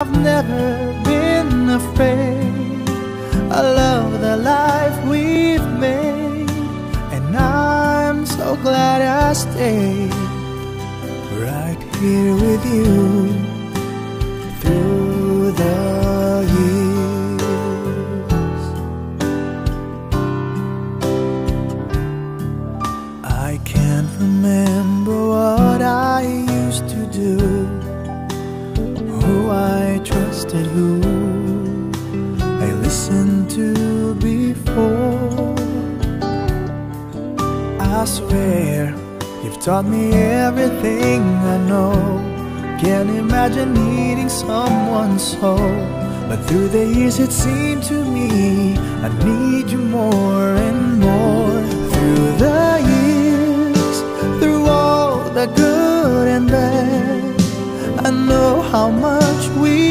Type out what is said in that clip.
I've never been afraid. I love the life we've made, and I'm so glad I stayed right here with you through the years. I can't remember what I used to do trusted, who I listened to before. I swear you've taught me everything I know. Can't imagine needing someone so. But through the years, it seemed to me I need you more and more. Through the years, through all the good and bad. I know how much we